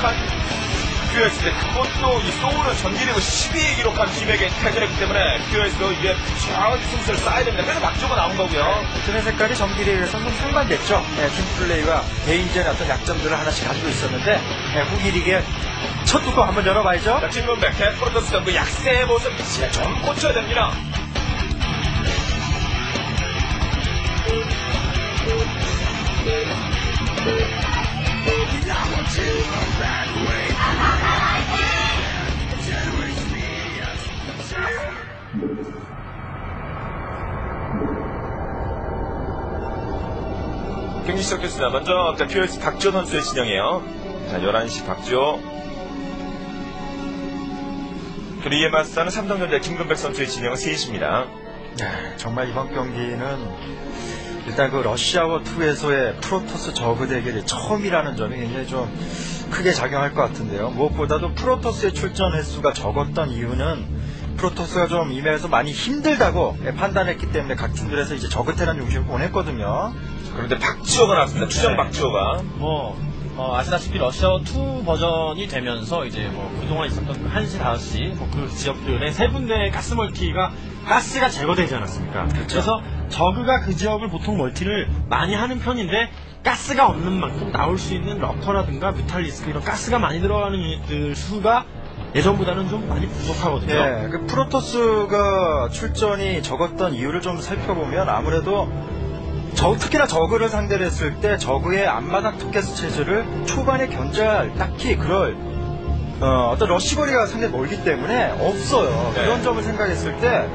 기록한 큐에스인데 그것도 이 소울은 전기리그 12위 기록한 팀에게 패전했기 때문에 큐에스도 이제 최악의 승수를 쌓아야 됩니다. 그래서 박주가 나온 거고요. 팀의 색깔이 정기리에서 좀 상반됐죠. 네, 팀 플레이와 개인전의 어떤 약점들을 하나씩 가지고 있었는데 네, 후기 리그의 첫 뚜껑 한번 열어봐야죠. 자, 지금 맥캐 프로토스 전그 약세의 모습 좀 고쳐야 됩니다. 경기 시작됐습니다. 먼저 자, POS 박지호 선수의 진영이에요. 자, 11시 박지호. 그리고 이에 맞서는 삼성전자 김근백 선수의 진영은 3시입니다. 네, 정말 이번 경기는 일단 그 러시아워 2에서의 프로토스 저그 대결이 처음이라는 점이 굉장히 좀 크게 작용할 것 같은데요. 무엇보다도 프로토스의 출전 횟수가 적었던 이유는 프로토스가 좀 이 맵에서 많이 힘들다고 판단했기 때문에 각 팀들에서 이제 저그 테란 중심으로 보냈거든요. 그런데 박지호가 나왔습니다. 추정 네. 박지호가. 뭐 어, 아시다시피 Rush Hour 2 버전이 되면서 이제 뭐 그동안 있었던 그 1시, 5시 뭐 그 지역들의 세 군데의 가스 multi가 가스가 제거되지 않았습니까? 그렇죠. 그래서 Zerg가 그 지역을 보통 multi를 많이 하는 편인데 가스가 없는 만큼 나올 수 있는 Lurker라든가 Mutalisk 이런 가스가 많이 들어가는 유닛들 수가 예전보다는 좀 많이 부족하거든요. 예, 그 Protoss가 출전이 적었던 이유를 좀 살펴보면 아무래도 저, 특히나 저그를 상대로 했을 때 저그의 앞마당 투캐스 체제를 초반에 견제할 딱히 그럴 어, 떤 러시거리가 상당히 멀기 때문에 없어요. 네. 그런 점을 생각했을 때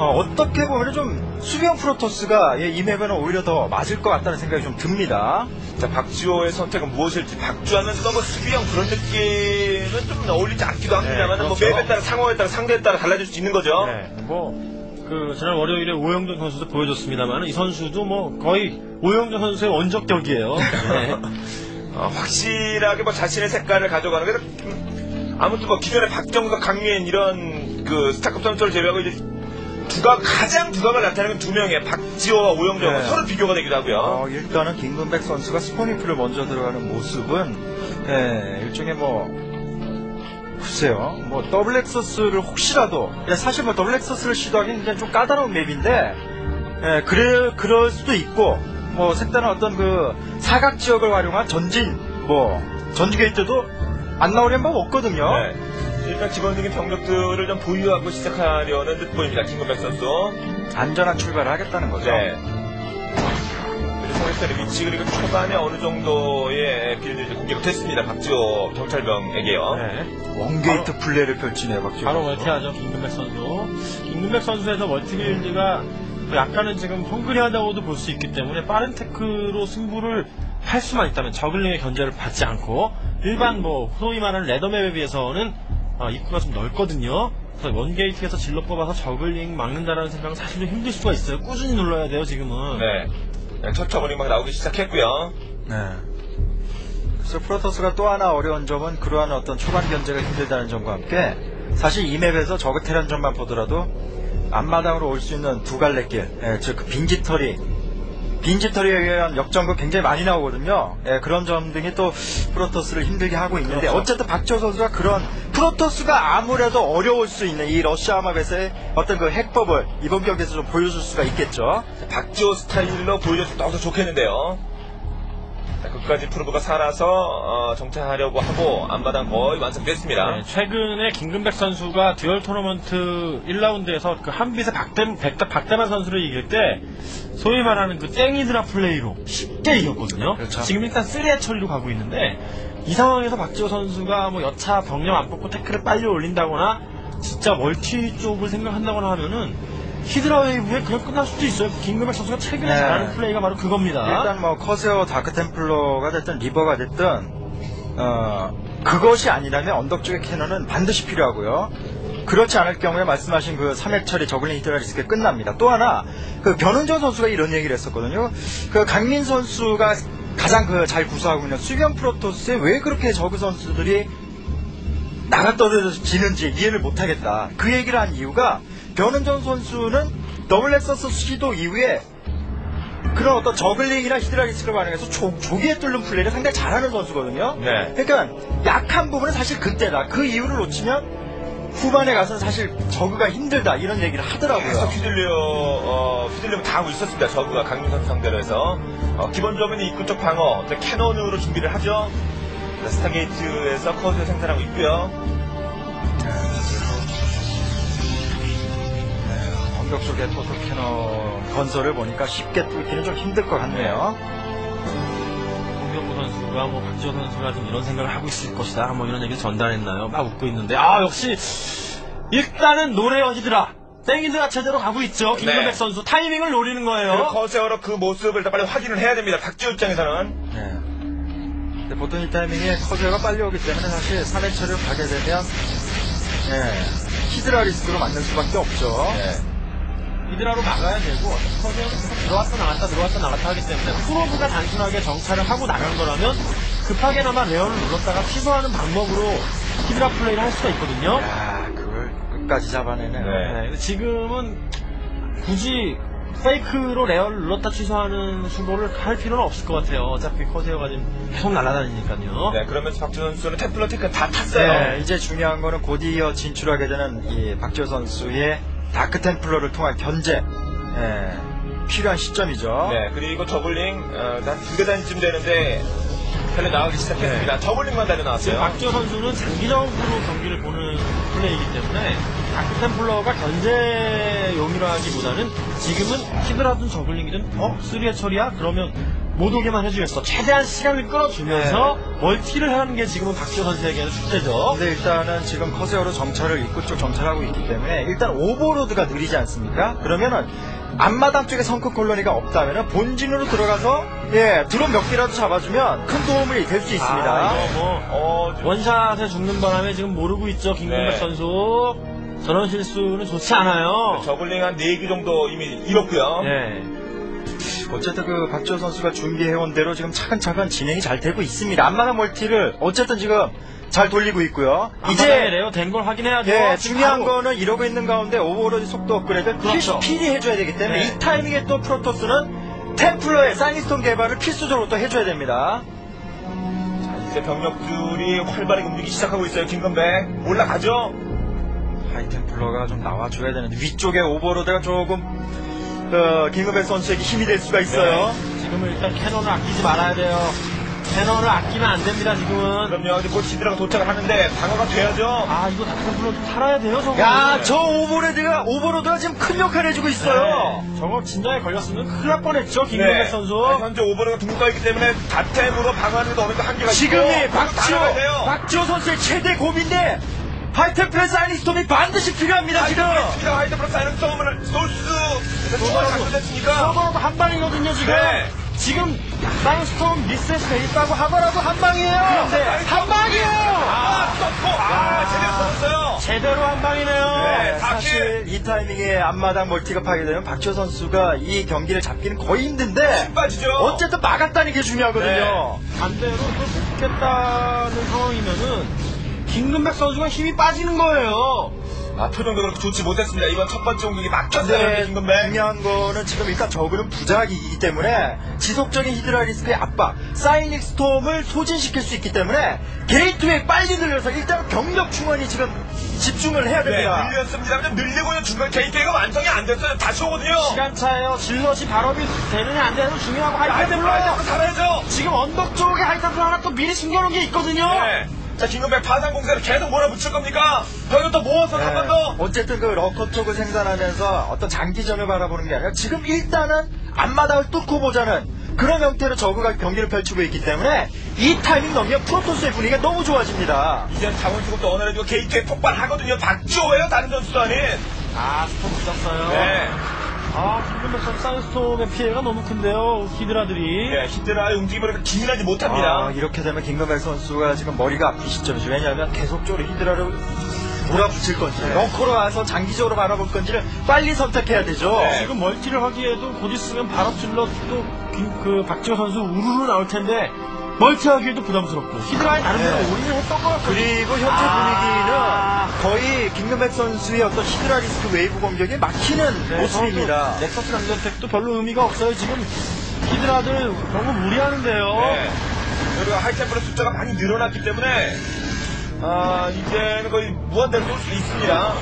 어, 떻게 보면 좀 수비형 프로토스가 예, 이 맵에는 오히려 더 맞을 것 같다는 생각이 좀 듭니다. 자, 박지호의 선택은 무엇일지 박주하면 너무 수비형 그런 느낌은 좀 어울리지 않기도 합니다만 네, 뭐 그렇죠. 맵에 따라 상황에 따라 상대에 따라 달라질 수 있는 거죠. 네, 뭐, 그, 지난 월요일에 오영준 선수도 보여줬습니다만, 이 선수도 뭐, 거의 오영준 선수의 원적격이에요. 네. 어, 확실하게 뭐 자신의 색깔을 가져가는 게 음, 아무튼 뭐 기존에 박정석, 강민 이런 그 스타급 선수를 제외하고 이제 두각 가장 두각을 나타내는 두 명의 박지호와 오영정 네. 서로 비교가 되기도 하고요. 어, 일단은 김근백 선수가 스포니프를 먼저 들어가는 모습은 예, 일종의 뭐 글쎄요 뭐 double Nexus를 혹시라도 예, 사실 뭐 double Nexus를 시도하기는 굉장히 좀 까다로운 map인데 예, 그래 그럴 수도 있고 뭐 색다른 어떤 그 사각 지역을 활용한 전진 뭐 전진 게이트도 안 나오라는 법 없거든요. 네. 일단 기본적인 병력들을 좀 보유하고 시작하려는 듯 보입니다. 김근백 선수. 안전한 출발을 하겠다는 거죠. 네. 그리고 상대 선수의 위치 그리고 초반에 어느 정도의 build 공개가 됐습니다. 박지호 정찰병에게요. 네. one gate 플레이를 펼치네요, 박지호. 바로. multi하죠, 김근백 선수. 김근백 선수에서 multi build가 약간은 지금 헝그리하다고도 볼 수 있기 때문에 빠른 테크로 승부를 할 수만 있다면 저글링의 견제를 받지 않고 일반 뭐 소위 말하는 레더맵에 비해서는 어, 입구가 좀 넓거든요. 그래서 원게이트에서 질러 뽑아서 저글링 막는다라는 생각은 사실 좀 힘들 수가 있어요. 꾸준히 눌러야 돼요, 지금은. 네. 네, 첫 처벌이 막 나오기 시작했고요. 네. 그래서 프로토스가 또 하나 어려운 점은 그러한 어떤 초반 견제가 힘들다는 점과 함께 사실 이 map에서 Zerg Terran전만 보더라도 앞마당으로 올 수 있는 두 갈래 길, 예, Zerg 빈집털이 빈집털이에 의한 역전도 굉장히 많이 나오거든요. 예, 그런 점 등이 또 Protoss를 힘들게 하고 있는데 그렇죠. 어쨌든 박지호 선수가 그런 Protoss가 아무래도 어려울 수 있는 이 Rush Hour map에서의 어떤 그 해법을 이번 경기에서 좀 보여줄 수가 있겠죠. 박지호 스타일로 보여줬으면 더 좋겠는데요. 자, 끝까지 Probe가 살아서 어, 정찰하려고 하고 앞마당 거의 완성됐습니다. 네, 최근에 김근백 선수가 Dual Tournament 1라운드에서 그 한빛의 박대, 백대, 박대만 선수를 이길 때 소위 말하는 그 땡Hydra 플레이로 쉽게 이겼거든요. 그렇죠. 지금 일단 3 Hatchery로 가고 있는데 이 상황에서 박지호 선수가 뭐 여차 병력 안 뽑고 tech를 빨리 올린다거나 진짜 multi 쪽을 생각한다거나 하면은 Hydra wave에 그냥 끝날 수도 있어요. 김근백 선수가 최근에 네. 잘하는 플레이가 바로 그겁니다. 일단 뭐 Corsair Dark Templar가 됐든 Reaver가 됐든 어 그것이 아니라면 언덕 쪽의 Cannon은 반드시 필요하고요. 그렇지 않을 경우에 말씀하신 그 3 Hatchery Zergling Hydralisk가 끝납니다. 또 하나 그 변은종 선수가 이런 얘기를 했었거든요. 그 강민 선수가 가장 그 잘 구사하고 있는 수비형 Protoss에 왜 그렇게 Zerg 선수들이 나가 떨어지는지 이해를 못하겠다. 그 얘기를 한 이유가 변은종 선수는 double Nexus 시도 이후에 그런 어떤 Zergling이나 Hydralisk를 반영해서 조, 조기에 뚫는 플레이를 상당히 잘하는 선수거든요. 네. 그러니까 약한 부분은 사실 그때다. 그 이유를 놓치면 후반에 가서는 사실 Zerg가 힘들다 이런 얘기를 계속 하더라고요. 휘둘려, 어, 휘둘리면 당하고 있었습니다. Zerg가 강민 선수 상대로 해서. 어, 기본적으로 입구 쪽 방어, 또 Cannon으로 준비를 하죠. 자, Stargate에서 Corsair 생산하고 있고요. 네, 언덕 쪽에 Photon Cannon 건설을 보니까 쉽게 뚫기는 좀 힘들 것 같네요. 홍경구 선수가 뭐 박지호 선수가 좀 이런 생각을 하고 있을 것이다. 뭐 이런 얘기를 전달했나요? 막 웃고 있는데 아 역시 일단은 no Lair Hydra 땡Hydra 제대로 가고 있죠. 김근백 네. 선수 타이밍을 노리는 거예요. Corsair로 그 모습을 다 빨리 확인을 해야 됩니다. 박지호 입장에서는. 네. 근데 보통 이 타이밍에 Corsair가 빨리 오기 때문에 사실 3 Hatchery를 가게 되면 네, Hydralisk로 만들 수밖에 없죠. 네. Hydra로 막아야 되고 Corsair는 계속 들어왔다 나갔다 들어왔다 나갔다 하기 때문에 Probe가 단순하게 정찰을 하고 나간 거라면 급하게나마 Lair를 눌렀다가 취소하는 방법으로 히드라 플레이를 할 수가 있거든요. 야, 그걸 끝까지 잡아내네. 네. 네, 지금은 굳이 fake로 Lair를 눌렀다 취소하는 수고를 할 필요는 없을 것 같아요. 어차피 Corsair가 지금 계속 날아다니니까요. 네, 그러면서 박지호 선수는 Templar tech는 다 탔어요. 네, 이제 중요한 거는 곧 이어 진출하게 되는 이 박지호 선수의 Dark Templar를 통한 견제. 예, 필요한 시점이죠. 네, 그리고 Zergling, 어, 한두 개 단쯤 되는데, 달려 나가기 시작했습니다. Zergling만 달려 지금 나왔어요. 박지호 선수는 장기적으로 경기를 보는 플레이이기 때문에 Dark Templar가 견제용이라기보다는 지금은 Hydra든 Zergling이든 어? three Hatchery야? 그러면 못 오게만 해주겠어. 최대한 시간을 끌어주면서 multi를 하는 게 지금은 박지호 선수에게는 숙제죠. 근데 일단은 지금 Corsair로 정찰을 입구 쪽 정찰하고 있기 때문에 일단 Overlord가 느리지 않습니까? 그러면은 앞마당 쪽에 Sunken Colony가 없다면은 본진으로 들어가서 예 드론 몇 개라도 잡아주면 큰 도움이 될 수 있습니다. 아, 이거 뭐 어, one shot에 죽는 바람에 지금 모르고 있죠 김근백 네. 선수 저런 실수는 좋지 않아요 Zergling 한 4개 정도 이미 잃었고요. 네. 어쨌든 그 박지호 선수가 준비해온 대로 지금 차근차근 진행이 잘 되고 있습니다. 앞마당 multi를 어쨌든 지금 잘 돌리고 있고요. 이제 Lair 된 걸 확인해야죠 예, 지금 중요한 바로. 거는 이러고 있는 가운데 Overlord 속도 업그레이드 그렇죠. 필히 해줘야 되기 때문에 네. 이 타이밍에 또 Protoss는 Templar의 Psionic Storm 개발을 필수적으로 또 해줘야 됩니다. 이제 병력들이 활발하게 움직이기 시작하고 있어요. 김근백. 올라가죠? High Templar가 좀 나와줘야 되는데 위쪽에 Overlord가 조금 어, 김근백 선수에게 힘이 될 수가 있어요. 지금은 일단 Cannon을 아끼지 말아야 돼요 Cannon을 아끼면 안 됩니다 지금은 그럼요. 이제 곧 Hydra가 도착을 하는데 방어가 돼야죠. 아 이거 Dark Templar 좀 살아야 돼요 저거 야, 저 Overlord가 Overlord가 지금 큰 역할 해주고 있어요. 네. 저거 진작에 걸렸으면 큰일 날 뻔했죠 김근백 선수 네, 현재 Overlord가 있기 때문에 다템으로 방어하는 데도 어느 정도 한계가 지금이 있고 박지호. 박지호 선수의 최대 고민인데 High Templar Psionic Storm이 반드시 필요합니다 지금. 하이드라 사이는 쏘면 소스 소가 잘못 됐으니까 서버로도 한 방이거든요 지금 네. 지금 리셋 돼 있다고 하더라도 한 방이에요 그런데 한 방이에요 아 쏘고 아 제대로 쏘았어요. 제대로 한 방이네요 네. 사실 이 타이밍에 앞마당 멀티가 파괴되면 박지호 선수가 이 경기를 잡기는 거의 힘든데 빠지죠. 어쨌든 막았다는 게 중요하거든요. 반대로 또 못 겠다는 상황이면은 김근백 선수가 힘이 빠지는 거예요 아 표정도 그렇게 좋지 못했습니다. 이번 첫 번째 공격이 막혔어요. 근데 김근백. 중요한 거는 지금 일단 저그는 부자이기 때문에 지속적인 Hydralisk의 압박, Psionic Storm을 소진시킬 수 있기 때문에 게이트웨이 빨리 늘려서 일단 병력 충원에 지금 집중을 해야 네, 됩니다. 늘렸습니다만 늘리고는 중간 게이트가 완성이 안 됐어요. 다시 오거든요. 시간 차예요 Zealot이 발업이 되느냐 안 되느냐 중요하고 High Templar High Templar 살아야죠. 지금 언덕 쪽에 High Templar 하나 또 미리 숨겨놓은 게 있거든요 네. 자, 김근백 파상 공세를 계속 몰아붙일 겁니까? 여기 또 모아서 한 번 더. 어쨌든 그 Lurker 쪽을 생산하면서 어떤 장기전을 바라보는 게 아니라 지금 일단은 앞마당을 뚫고 보자는 그런 형태로 저그가 경기를 펼치고 있기 때문에 이 타이밍 넘기면 프로토스의 분위기가 너무 좋아집니다. 이젠 자원 수급도 원활해지고 게이트에 폭발하거든요. 박지호예요, 다른 선수도 아닌. 아 Storm 붙었어요 네. 아 김근백 선수 Psi Storm의 피해가 너무 큰데요 Hydra들이 네, Hydra의 움직임이 그렇게 기민하지 못합니다. 아, 이렇게 되면 김근백 선수가 지금 머리가 아픈 시점이죠. 왜냐하면 계속적으로 Hydra를 몰아붙일 건지 네. Lurker로 와서 장기적으로 바라볼 건지를 빨리 선택해야 되죠. 네. 지금 멀티를 하기에도 곧 있으면 발업 Zealot도 그, 그 박지호 선수 우르르 나올 텐데 멀티하기에도 부담스럽고 Hydra에 나름대로 네. 올인을 했던 것 같거든요 그리고 현재 아. 분위기는 거의 김근백 선수의 어떤 Hydralisk 웨이브 공격이 막히는 네, 모습입니다. Nexus 강제 attack도 별로 의미가 없어요 지금 Hydra들 너무 무리하는데요. 네. 그리고 하이템플러 숫자가 많이 늘어났기 때문에 아 이제는 거의 무한대로 쏠 수 있습니다.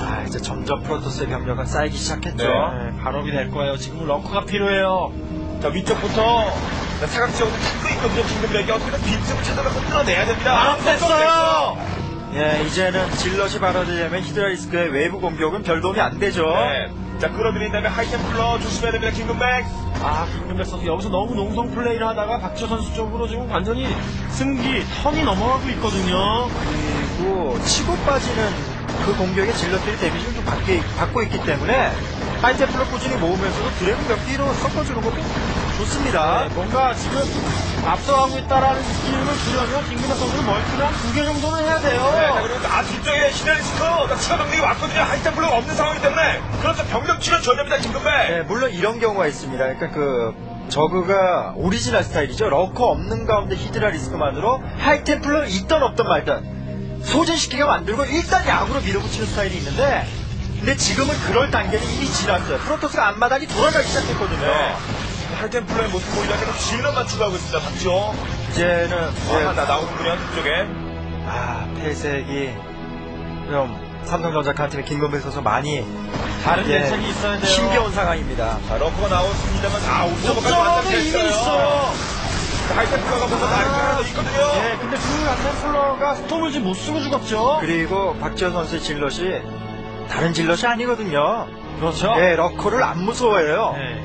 아, 이제 점점 프로토스의 병력은 쌓이기 시작했죠. 네, 발업이 될 거예요. 지금 러커가 필요해요. 자 위쪽부터 사각 지역으로 찾고 있거든요. 김금백이 어떻게든 빈틈을 찾아가서 뚫어내야 됩니다. 발업됐어요! 예, 이제는 질럿이 발화되려면 히드라리스크의 외부 공격은 별 도움이 안 되죠. 네. 자 끌어들인 다음에 High Templar 조심해야 됩니다. 김근백. 아, 김근백 선수 여기서 너무 농성 플레이를 하다가 박지호 선수 쪽으로 지금 완전히 승기, 턴이 넘어가고 있거든요. 그리고 치고 빠지는 그 공격에 Zealot들이 데미지를 좀 받고, 받고 있기 때문에 High Templar 꾸준히 모으면서도 Dragoon 몇 기로 섞어주는 것도 좋습니다. 네, 뭔가 지금 앞서가고 있다라는 느낌을 주려면 김근백 선수는 멀티를 한두개 정도는 해야 네, 자, 돼요. 그리고 아 뒤쪽에 Hydralisk 자, 추가 병력이 왔거든요. High Templar가 없는 상황이기 때문에 그렇죠 병력 치료 줘야 됩니다. 김근백. 네, 물론 이런 경우가 있습니다. 그러니까 그 저그가 오리지널 스타일이죠. Lurker 없는 가운데 Hydralisk만으로 High Templar 있던 없던 말든 소진시키게 만들고 일단 야구로 밀어붙이는 스타일이 있는데 근데 지금은 그럴 단계는 이미 지났어요. 프로토스가 앞마당이 돌아가기 시작했거든요. 네. High Templar의 모습 보이려고 계속 Zealot만 추가하고 있습니다. 박지호. 이제는 아, 나 나오는군요. 뒤쪽에. 아 폐색이 좀 삼성전자 칸팀의 김근백 선수 많이 다른 예, 대책이 있어야 돼요. 힘겨운 상황입니다. 자, 러커가 나왔습니다만, 아, 5점까지 점은 완성됐어요. 이미 있어요. High Templar가 먼저 나를 하나 더 있거든요. 예, 근데 그 High Templar가 Storm을 지금 못 쓰고 죽었죠. 그리고 박지호 선수의 Zealot이 다른 Zealot이 아니거든요. 그렇죠. 네, Lurker를 안 무서워해요. 네.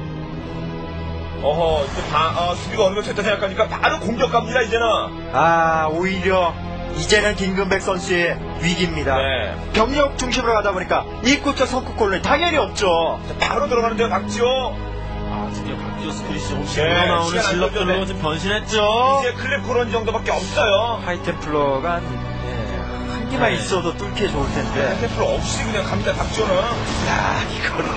어허, 이제 바, 어, 수비가 어느 정도 됐다 생각하니까 바로 공격 갑니다, 이제는. 아, 오히려 이제는 김근백 선수의 위기입니다. 네. 병력 중심으로 가다 보니까 입구 쪽 Sunken Colony는 당연히 없죠. 자, 바로 들어가는데요, 박지호. 아, 드디어 박지호 스크릿이 조금씩 네, 늘어나오는 시간 안 Zealot들로 걸렸네. 지금 변신했죠. 이제 Creep Colony 정도밖에 없어요. High Templar가 한, 예, 한 기만 네. 있어도 뚫기 좋을 텐데. High Templar 없이 그냥 갑니다, 박지호는. 야, 이거를.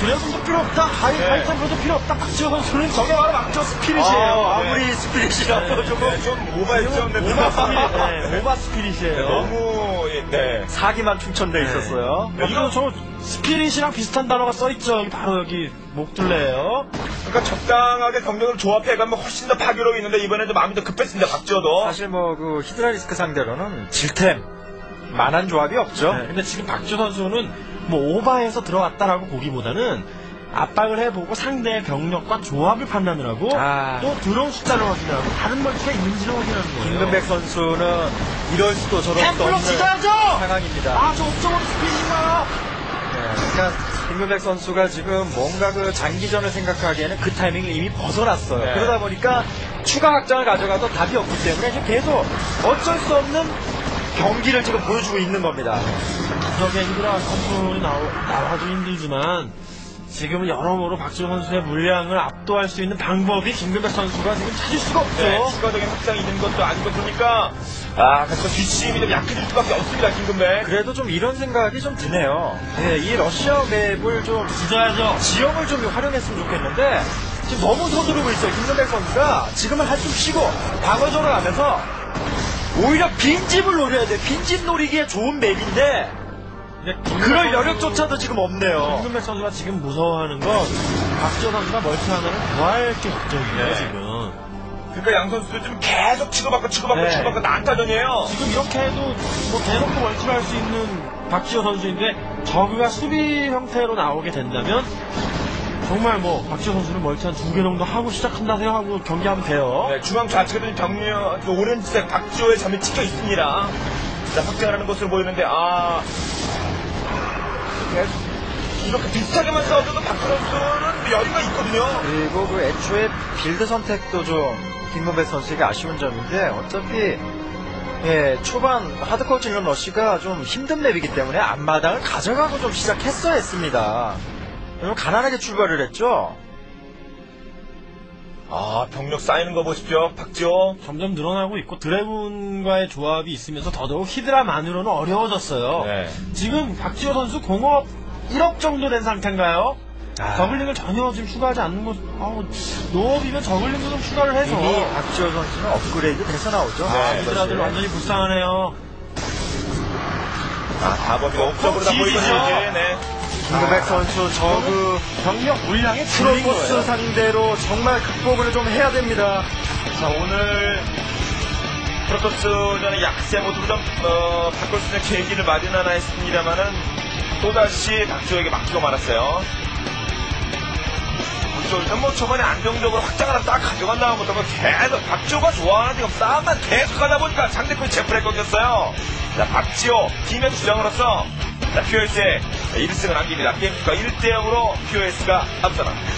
Dragoon도 필요 없다. 하이, 네. High Templar도 필요 없다. 박지호 선수는 저게 바로 박지호 spirit이에요. 아, 네. 아무리 spirit이라도 조금 네, 좀 오바했죠, 근데. 오바 spirit, 네, 오바 spirit이에요. 너무, 예, 네. 사기만 충천돼 있었어요. 여기도 저 스피릿이랑 비슷한 단어가 써있죠. 여기 바로 여기 목둘레예요. 그러니까 적당하게 경력을 조합해가면 훨씬 더 파괴력이 있는데 이번에도 마음이 더 급했습니다, 박지호도. 사실 뭐 그 히드라리스크 상대로는 질템 만한 조합이 없죠. 네, 근데 지금 박지호 선수는 뭐 오바해서 들어왔다라고 보기보다는 압박을 해보고 상대의 병력과 조합을 판단을 하고 아. 또 들어온 숫자를 확인하고 다른 멀티가 있는지를 확인하는 거예요. 김근백 선수는 이럴 수도 저럴 수도 없는! 상황입니다. 아, 저 옵저버도 스피릿인가요? 네, 그러니까 김근백 선수가 지금 뭔가 그 장기전을 생각하기에는 그 타이밍을 이미 벗어났어요. 네. 그러다 보니까 추가 확장을 가져가도 답이 없기 때문에 계속 어쩔 수 없는 경기를 지금 보여주고 있는 겁니다. 저게 히드라 컨트롤이 나와도 힘들지만 지금은 여러모로 박지호 선수의 물량을 압도할 수 있는 방법이 김근백 선수가 지금 찾을 수가 없죠. 네, 추가적인 확장이 있는 것도 아니고 그러니까 아, 그래서 뒷심이 좀 약해질 수밖에 없습니다, 김금백. 그래도 좀 이런 생각이 좀 드네요. 예, 이 러시아 맵을 좀 지져야죠. 지형을 좀 활용했으면 좋겠는데 지금 너무 서두르고 있어요. 김선백 선수가 지금은 한숨 쉬고 방어전을 하면서 오히려 빈집을 노려야 돼. 빈집 노리기에 좋은 맵인데 그럴 여력조차도 지금 없네요. 김근백 선수가 지금 무서워하는 건 박지호 선수가 멀티 하나를 구할 게 걱정이에요 네. 지금. 그러니까 양 선수들 좀 계속 치고받고 치고받고 네. 치고받고 난타전이에요. 지금 이렇게 해도 뭐 대놓고 멀티를 할 수 있는 박지호 선수인데 저그가 수비 형태로 나오게 된다면 정말 뭐 박지호 선수는 멀티 한 두 개 정도 하고 시작한다 생각하고 경기하면 돼요. 네, 중앙 좌측에도 병력, 그 오렌지색 박지호의 점이 찍혀 있습니다. 자, 확장을 하는 것으로 보이는데, 아. 계속 이렇게 비슷하게만 싸워줘도 박지호 선수는 여유가 있거든요. 그리고 그 애초에 빌드 선택도 좀 김근백 선수에게 아쉬운 점인데 어차피 예, 초반 하드코어 Zealot 러쉬가 좀 힘든 맵이기 때문에 앞마당을 가져가고 좀 시작했어야 했습니다. 가난하게 출발을 했죠. 아, 병력 쌓이는 거 보십시오. 박지호. 점점 늘어나고 있고 Dragoon과의 조합이 있으면서 더더욱 Hydra만으로는 어려워졌어요. 네. 지금 박지호 선수 공업 1업 정도 된 상태인가요? 아. 저글링을 전혀 지금 추가하지 않는 것, 아우, 노업이면 저글링도 좀 추가를 해서. 이미 박지호 선수는 업그레이드 돼서 나오죠. 아, 네, 히드라들. 완전히 불쌍하네요. 아, 다범이가 옥적으로 다 지지죠. 보이거든요. 이제, 네. 김도백 선수 저그 병력 질린 프로토스 거예요. 상대로 정말 극복을 좀 해야 됩니다. 자, 오늘 프로토스전의 약세 모습을 좀 어, 바꿀 수 있는 계기를 마련하나 했습니다만은 또다시 박주호에게 막히고 말았어요. 박주호는 뭐 초반에 안정적으로 확장 하나 딱 가져간 다음부터 뭐 계속 박주호가 좋아하는 지금 싸움만 계속 하다 보니까 상대편이 제프를 꺾였어요. 자, 박지호 팀의 주장으로서 자, POS의 1승을 남깁니다. 게임과 1대0으로 POS가 앞서납니다.